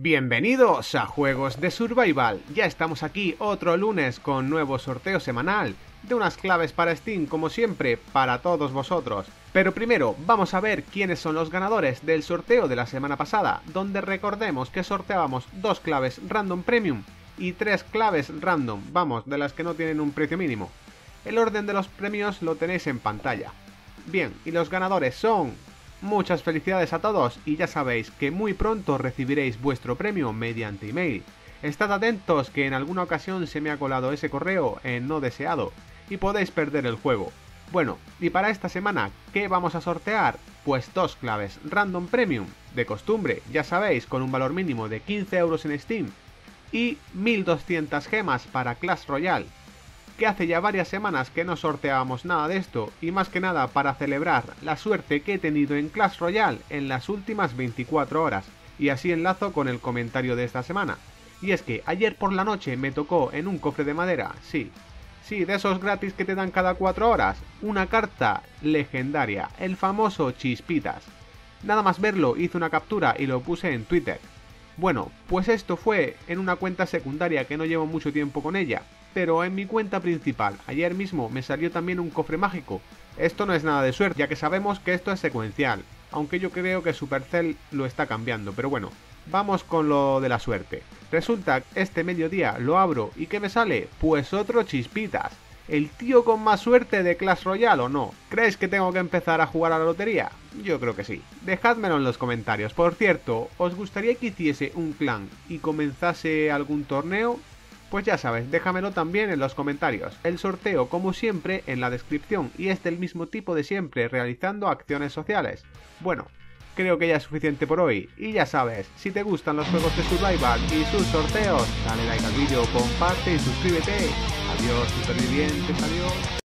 Bienvenidos a Juegos de Survival. Ya estamos aquí otro lunes con nuevo sorteo semanal de unas claves para Steam como siempre para todos vosotros. Pero primero vamos a ver quiénes son los ganadores del sorteo de la semana pasada, donde recordemos que sorteábamos dos claves random premium y tres claves random, vamos, de las que no tienen un precio mínimo. El orden de los premios lo tenéis en pantalla. Bien, y los ganadores son Muchas felicidades a todos y ya sabéis que muy pronto recibiréis vuestro premio mediante email. Estad atentos que en alguna ocasión se me ha colado ese correo en no deseado y podéis perder el juego. Bueno, y para esta semana, ¿qué vamos a sortear? Pues dos claves Random Premium, de costumbre, ya sabéis, con un valor mínimo de 15 euros en Steam, y 1200 gemas para Clash Royale, que hace ya varias semanas que no sorteábamos nada de esto, y más que nada para celebrar la suerte que he tenido en Clash Royale en las últimas 24 horas, y así enlazo con el comentario de esta semana. Y es que ayer por la noche me tocó en un cofre de madera, sí, sí, de esos gratis que te dan cada 4 horas, una carta legendaria, el famoso Chispitas. Nada más verlo hice una captura y lo puse en Twitter. Bueno, pues esto fue en una cuenta secundaria que no llevo mucho tiempo con ella, pero en mi cuenta principal. Ayer mismo me salió también un cofre mágico. Esto no es nada de suerte, ya que sabemos que esto es secuencial, aunque yo creo que Supercell lo está cambiando, pero bueno, vamos con lo de la suerte. Resulta que este mediodía lo abro y ¿qué me sale? Pues otro chispitas. ¿El tío con más suerte de Clash Royale o no? ¿Crees que tengo que empezar a jugar a la lotería? Yo creo que sí. Dejádmelo en los comentarios. Por cierto, ¿os gustaría que hiciese un clan y comenzase algún torneo? Pues ya sabes, déjamelo también en los comentarios. El sorteo, como siempre, en la descripción y es del mismo tipo de siempre, realizando acciones sociales. Bueno, creo que ya es suficiente por hoy. Y ya sabes, si te gustan los juegos de Survival y sus sorteos, dale like al vídeo, comparte y suscríbete. Adiós supervivientes, adiós.